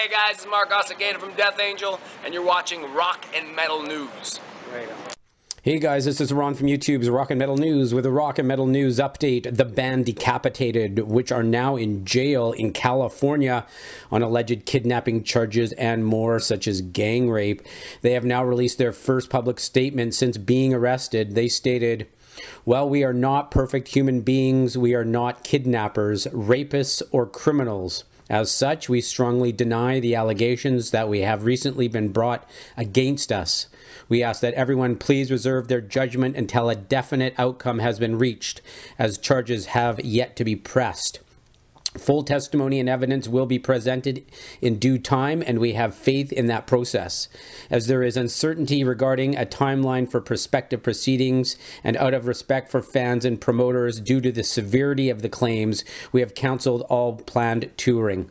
Hey guys, it's Mark Osegueda from Death Angel, and you're watching Rock and Metal News. Hey guys, this is Ron from YouTube's Rock and Metal News with a Rock and Metal News update. The band Decapitated, which are now in jail in California on alleged kidnapping charges and more, such as gang rape. They have now released their first public statement since being arrested. They stated, well, we are not perfect human beings. We are not kidnappers, rapists, or criminals. As such, we strongly deny the allegations that we have recently been brought against us. We ask that everyone please reserve their judgment until a definite outcome has been reached, as charges have yet to be pressed. Full testimony and evidence will be presented in due time, and we have faith in that process. As there is uncertainty regarding a timeline for prospective proceedings, and out of respect for fans and promoters due to the severity of the claims, we have canceled all planned touring.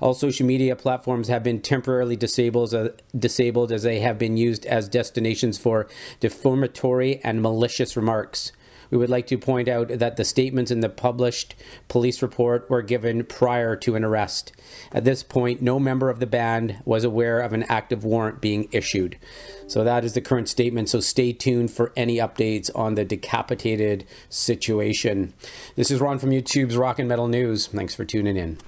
All social media platforms have been temporarily disabled, uh, disabled as they have been used as destinations for defamatory and malicious remarks. We would like to point out that the statements in the published police report were given prior to an arrest. At this point, no member of the band was aware of an active warrant being issued. So that is the current statement. So stay tuned for any updates on the decapitated situation. This is Ron from YouTube's Rock and Metal News. Thanks for tuning in.